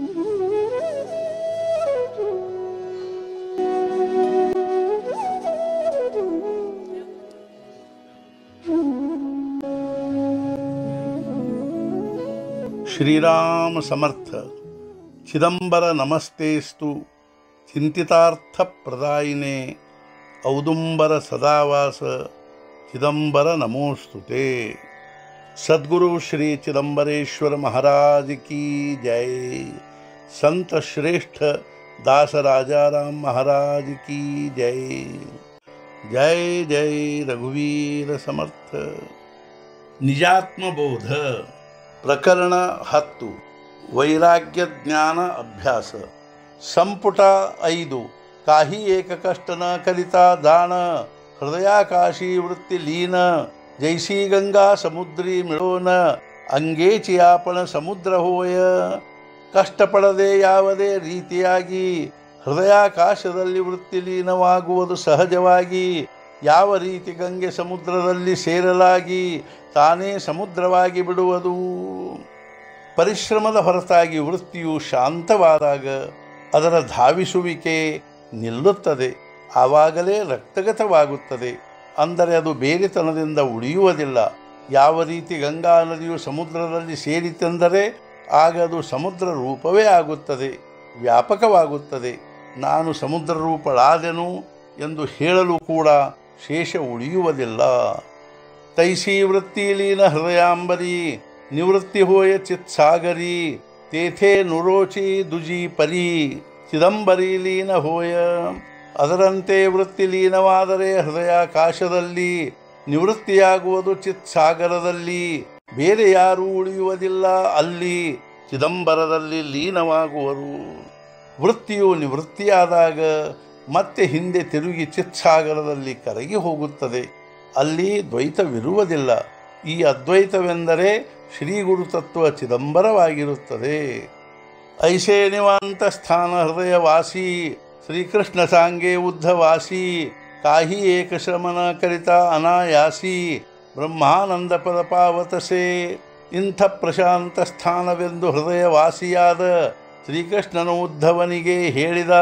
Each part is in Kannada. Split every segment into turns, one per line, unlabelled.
श्रीराम समर्थ, चिदंबर नमस्तेस्तु, चिंतितार्थ प्रदायिने, औदुंबर सदावास, चिदंबर नमोस्तुते सद्गुरु श्री चिदंबरेश्वर महाराज की जय। संत श्रेष्ठ दास राजाराम महाराज की जय जय जय रघुवीर समर्थ ನಿಜಾತ್ಮಬೋಧ ಪ್ರಕರಣ ಹತ್ತು ವೈರಾಗ್ಯ ಜ್ಞಾನ ಅಭ್ಯಾಸ ಸಂಪುಟ ಐದು ಕಾಹಿ ಏಕ ಕಷ್ಟನ ಕಲಿತಾ ದಾಣ ಹೃದಯಾಕಾಶಿ ವೃತ್ತಿ ಲೀನ ಜೈಸಿ ಗಂಗಾ ಸಮುದ್ರಿ ಮಿಳೋನ ಅಂಗೇಚಿಯಾಪಣ ಸಮುದ್ರ ಹೋಯ ಕಷ್ಟಪಡದೆ ಯಾವುದೇ ರೀತಿಯಾಗಿ ಹೃದಯಾಕಾಶದಲ್ಲಿ ವೃತ್ತಿಲೀನವಾಗುವುದು ಸಹಜವಾಗಿ ಯಾವ ರೀತಿ ಗಂಗೆ ಸಮುದ್ರದಲ್ಲಿ ಸೇರಲಾಗಿ ತಾನೇ ಸಮುದ್ರವಾಗಿ ಬಿಡುವುದು? ಪರಿಶ್ರಮದ ಹೊರತಾಗಿ ವೃತ್ತಿಯು ಶಾಂತವಾದಾಗ ಅದರ ಧಾವಿಸುವಿಕೆ ನಿಲ್ಲುತ್ತದೆ, ಆವಾಗಲೇ ರಕ್ತಗತವಾಗುತ್ತದೆ. ಅಂದರೆ ಅದು ಬೇರೆತನದಿಂದ ಉಳಿಯುವುದಿಲ್ಲ. ಯಾವ ರೀತಿ ಗಂಗಾ ನದಿಯು ಸಮುದ್ರದಲ್ಲಿ ಸೇರಿತೆಂದರೆ ಆಗ ಅದು ಸಮುದ್ರ ರೂಪವೇ ಆಗುತ್ತದೆ, ವ್ಯಾಪಕವಾಗುತ್ತದೆ. ನಾನು ಸಮುದ್ರ ರೂಪಳಾದೆನು ಎಂದು ಹೇಳಲು ಕೂಡ ಶೇಷ ಉಳಿಯುವುದಿಲ್ಲ. ತೈಸಿ ವೃತ್ತಿಲೀನ ಹೃದಯಾಂಬರಿ, ನಿವೃತ್ತಿ ಹೋಯ ಚಿತ್ಸಾಗರಿ, ತೇಥೇ ನುರೋಚಿ ದುಜಿ ಪರಿ ಚಿದಂಬರಿ ಲೀನ ಹೋಯ. ಅದರಂತೆ ವೃತ್ತಿಲೀನವಾದರೆ ಹೃದಯಾಕಾಶದಲ್ಲಿ ನಿವೃತ್ತಿಯಾಗುವುದು ಚಿತ್ಸಾಗರದಲ್ಲಿ. ಬೇರೆ ಯಾರೂ ಉಳಿಯುವುದಿಲ್ಲ. ಅಲ್ಲಿ ಚಿದಂಬರದಲ್ಲಿ ಲೀನವಾಗುವರು. ವೃತ್ತಿಯು ನಿವೃತ್ತಿಯಾದಾಗ ಮತ್ತೆ ಹಿಂದೆ ತಿರುಗಿ ಚಿತ್ಸಾಗರದಲ್ಲಿ ಕರಗಿ ಹೋಗುತ್ತದೆ. ಅಲ್ಲಿ ದ್ವೈತವಿರುವುದಿಲ್ಲ. ಈ ಅದ್ವೈತವೆಂದರೆ ಶ್ರೀ ಗುರುತತ್ವ ಚಿದಂಬರವಾಗಿರುತ್ತದೆ. ಐಸೇ ನಿವಾಂತ ಸ್ಥಾನ ಹೃದಯವಾಸಿ, ಶ್ರೀಕೃಷ್ಣ ಸಾಂಗೆ ಉದ್ಧವಾಸಿ, ಕಾಹಿ ಏಕಶ್ರಮನ ಕರಿತ ಅನಾಯಾಸಿ ಬ್ರಹ್ಮಾನಂದ ಪದ ಪಾವತಸೆ ಇಂಥ ಪ್ರಶಾಂತ ಸ್ಥಾನವೆಂದು ಹೃದಯವಾಸಿಯಾದ ಶ್ರೀಕೃಷ್ಣನು ಉದ್ಧವನಿಗೆ ಹೇಳಿದ,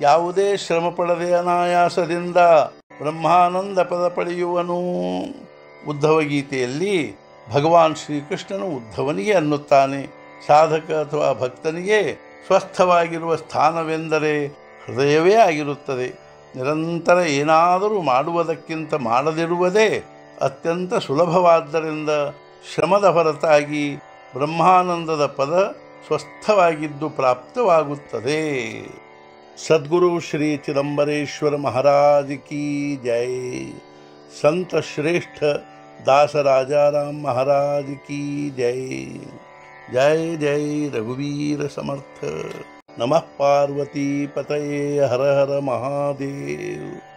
ಯಾವುದೇ ಶ್ರಮ ಪಡದೆ ಅನಾಯಾಸದಿಂದ ಬ್ರಹ್ಮಾನಂದ ಪದ ಪಡೆಯುವನು. ಉದ್ಧವ ಗೀತೆಯಲ್ಲಿ ಭಗವಾನ್ ಶ್ರೀಕೃಷ್ಣನು ಉದ್ಧವನಿಗೆ ಅನ್ನುತ್ತಾನೆ, ಸಾಧಕ ಅಥವಾ ಭಕ್ತನಿಗೆ ಸ್ವಸ್ಥವಾಗಿರುವ ಸ್ಥಾನವೆಂದರೆ ಹೃದಯವೇ ಆಗಿರುತ್ತದೆ. ನಿರಂತರ ಏನಾದರೂ ಮಾಡುವುದಕ್ಕಿಂತ ಮಾಡದಿರುವುದೇ ಅತ್ಯಂತ ಸುಲಭವಾದ್ದರಿಂದ ಶ್ರಮದ ಹೊರತಾಗಿ ಬ್ರಹ್ಮಾನಂದದ ಪದ ಸ್ವಸ್ಥವಾಗಿದ್ದು ಪ್ರಾಪ್ತವಾಗುತ್ತದೆ. ಸದ್ಗುರು ಶ್ರೀ ಚಿದಂಬರೇಶ್ವರ ಮಹಾರಾಜ್ ಕೀ ಜೈ. ಸಂತ ಶ್ರೇಷ್ಠ ದಾಸರಾಜಾರಾಮ್ ಮಹಾರಾಜ್ ಕೀ ಜೈ. ಜೈ ಜೈ ರಘುವೀರ ಸಮರ್ಥ. ನಮಃ ಪಾರ್ವತಿ ಪತಯೇ ಹರ ಹರ ಮಹಾದೇವ್.